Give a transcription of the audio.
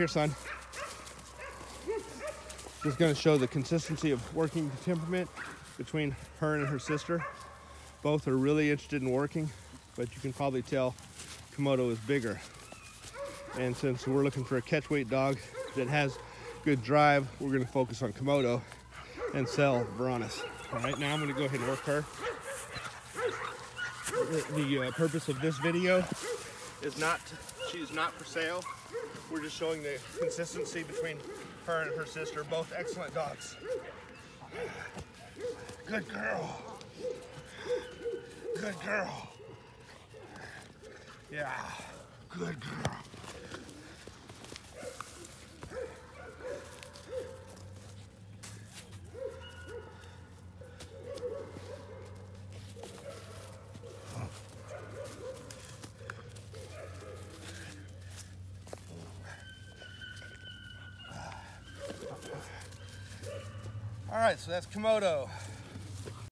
Here, son. Just gonna show the consistency of working temperament between her and her sister. Both are really interested in working, but you can probably tell Komodo is bigger. And since we're looking for a catch weight dog that has good drive, we're gonna focus on Komodo and sell Varanus. All right, now I'm gonna go ahead and work her. The, the uh, purpose of this video is not, she's not for sale. We're just showing the consistency between her and her sister, both excellent dogs. Good girl. Good girl. Yeah, good girl. All right, so that's Komodo.